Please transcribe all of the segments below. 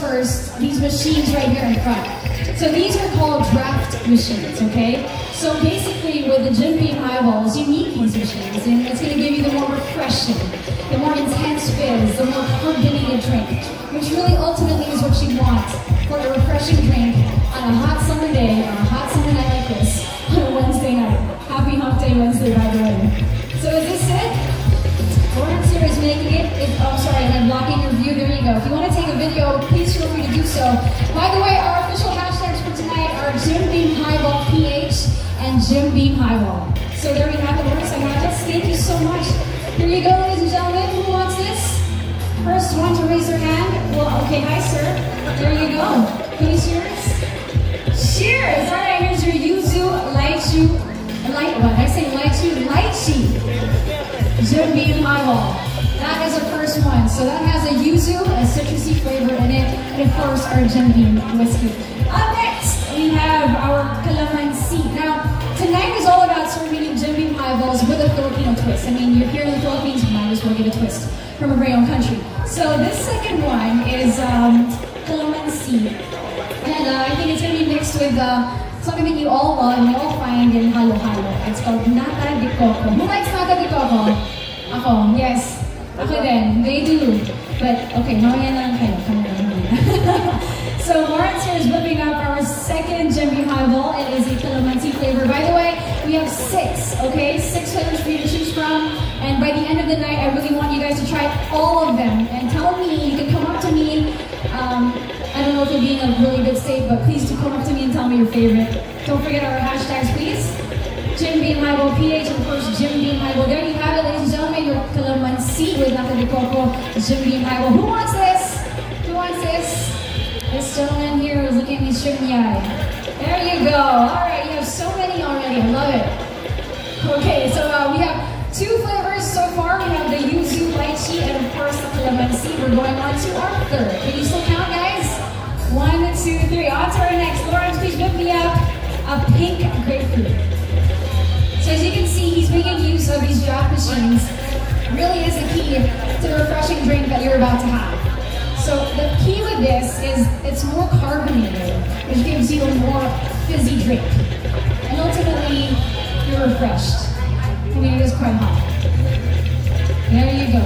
first these machines right here in front. So these are called draft machines, okay? So basically with the Jim Beam highballs, you need these machines and it's gonna give you the more refreshing, the more intense fizz, the more carbonated drink, which really ultimately is what you so. By the way, our official hashtags for tonight are Jim Beam Highball PH and Jim Beam Highball. So there we have it, Lawrence. I have this. Thank you so much. Here you go, ladies and gentlemen. Who wants this? First one to raise their hand. Well, okay, hi, sir. There you go. Please cheers. Cheers. All right, here's your yuzu lychee. Light, what? I say lychee? Lychee. Jim Beam Highball. First one. So that has a yuzu, a citrusy flavor in it, and of course our Beam whiskey. Up next, we have our calamansi. Now, tonight is all about serving Jim Beam highballs with a Filipino twist. I mean, you're here in the Philippines, you might as well get a twist from a very own country. So this second one is um, calamansi. And uh, I think it's going to be mixed with uh, something that you all love and you all find in Halo Halo. It's called Nata de Coco. Who likes Nata de Coco? Ako, yes. Ako then, They do. But, okay, mamaya na lang kayo. So Lawrence here is whipping up our second Jim Beam Highball. It is a calamansi flavor. By the way, we have six, okay? Six flavors for you to choose from. And by the end of the night, I really want you guys to try all of them. And tell me, you can come up to me. Um, I don't know if you're being a really good state, but please do come up to me and tell me your favorite. Don't forget our hashtags, please. Jim Beam Highball PH, and of course, Jim Beam Highball. There you have it, ladies and gentlemen, your calamansi with Nata de Coco, Jim Beam Highball. Who wants this? Who wants this? This gentleman here is looking at me straight in the eye. There you go. All right, you have so many already. I love it. Okay, so uh, we have two flavors so far. We have the yuzu lychee and of course the calamansi. We're going on to our third. Can you still count, guys? One, two, three. On to our next. Lawrence, please whip me up a pink grapefruit. So as you can see, he's making use of these drop machines. Really is the key to the refreshing drink that you're about to have. So the key with this is it's more carbonated, which gives you a more fizzy drink. And ultimately, you're refreshed. I mean, it is quite hot. There you go.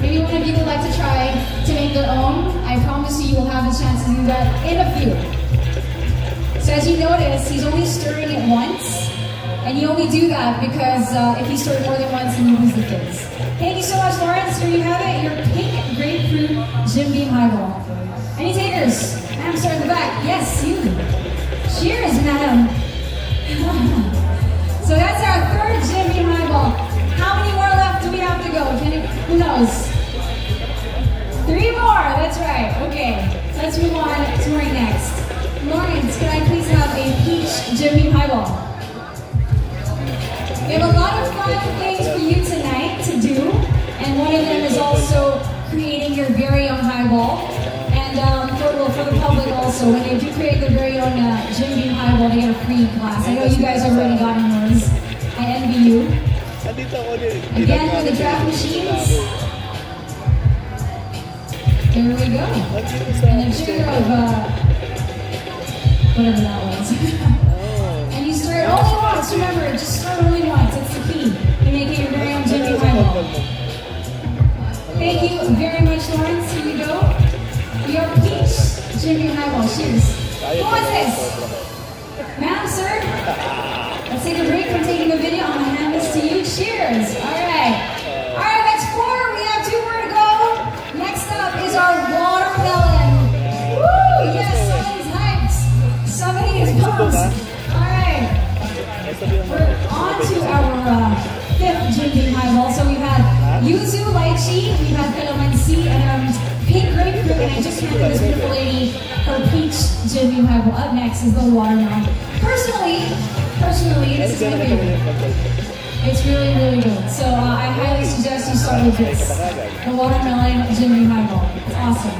Maybe one of you would like to try to make their own. I promise you, you will have a chance to do that in a few. So as you notice, he's only stirring it once. And you only do that because uh, if you stir it more than once, you lose the kids. Thank you so much, Lawrence. Here you have it, your pink grapefruit Jim Beam Highball. Any takers? Madam, sir in the back. Yes, you. Cheers, madam. so that's our third Jim Beam Highball. And um, for, for the public also, when they do create their very own uh, Jim Beam highball, they get a free class. I know you guys already got yours. I envy you. Again, with the draft machines. There we go. And a sugar of, uh, whatever that was. and you stir it only once, remember, just stir it only once, that's the key. You make it your very own Jim Beam highball. Thank you very much, Lawrence. Peach Beam highball. Cheers. Who wants this? Ma'am, sir? Let's take a break from taking a video. I'm gonna hand this to you. Cheers. All right. All right, that's four. We have two more to go. Next up is our watermelon. Woo! Yes, somebody's hyped. Somebody is pumped. All right. We're on to our uh, fifth Beam highball. So we've had yuzu lychee, we've had calamansi, and um, pink grapefruit, and I just handed this beautiful lady her peach Jim Beam highball. Up next is the watermelon. Personally, personally, this is my favorite. It's really, really good. So uh, I highly suggest you start with this. The watermelon Jim Beam highball. It's awesome.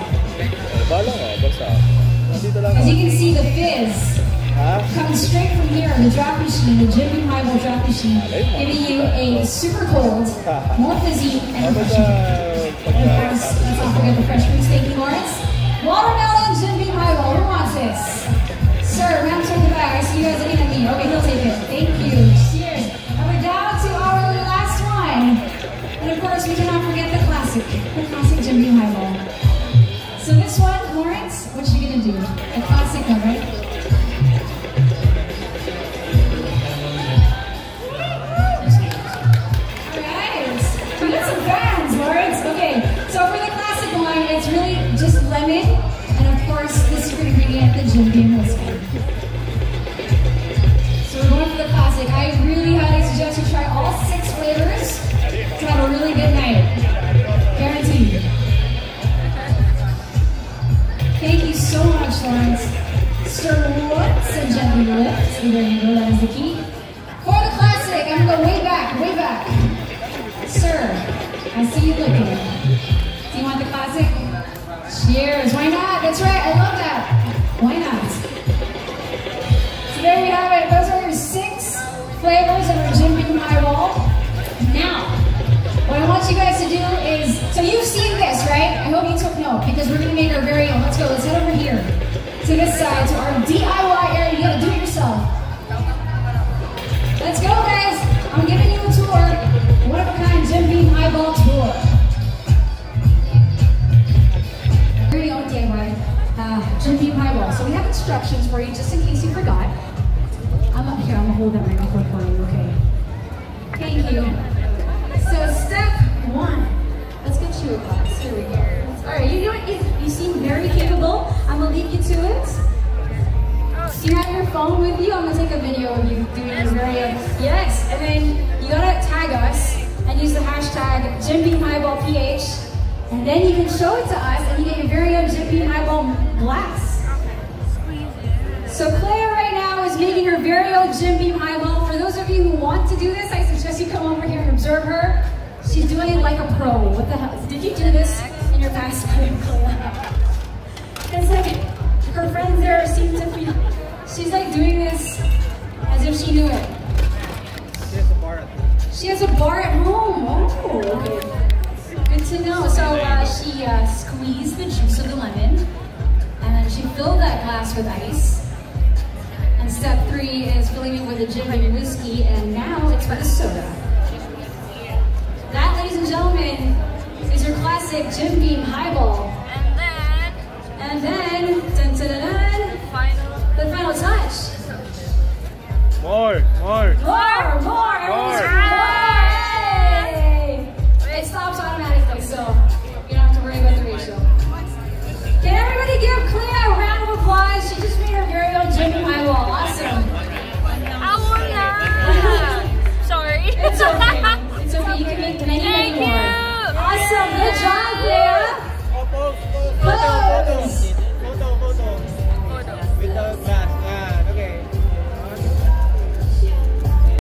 As you can see, the fizz coming straight from here, the drop machine, the Jim Beam highball drop machine, giving you a super cold, more fizzy, and refreshing. And of pagka... course, lemon, and of course the secret ingredient, the Jim Beam. So we're going for the classic. I really highly suggest you try all six flavors to have a really good night. Guaranteed. Thank you so much, Lawrence. Stir once and gently lift. There you go, that is the key. For the classic, I'm gonna go way back, way back. Sir, I see you looking. Do you want the classic? Cheers. Why not? That's right, I love that. Why not? So there we have it. Those are your six flavors of our Jim Beam Highball. Now, what I want you guys to do is, so you've seen this, right? I hope you took note because we're gonna make our very own. Let's go, let's head over here to this side, to our DIY instructions for you just in case you forgot. I'm up here, I'm gonna hold that microphone for you, okay? Thank you. So step one, let's get you a box, Here we go. All right, you know what? You, you seem very capable. I'm gonna lead you to it. Do you have your phone with you? I'm gonna take a video of you doing your very own. Yes, and then you gotta tag us and use the hashtag Jim Beam PH, and then you can show it to us, and you get your very own Jim Beam Highball glass. So Claire right now is making her very own Jim Beam Highball. For those of you who want to do this, I suggest you come over here and observe her. She's doing it like a pro. What the hell? Did you do this in your past life, Claire? It's like her friends there seem to be, she's like doing this as if she knew it. She has a bar at home. Oh, okay. Good to know. So uh, she uh, squeezed the juice of the lemon, and then she filled that glass with ice. And step three is filling it with a gin and whiskey, and now it's for the soda. That, ladies and gentlemen, is your classic Jim Beam Highball. And then, And then, dun, dun, dun, dun, final. the final touch. More, more, more, more. More!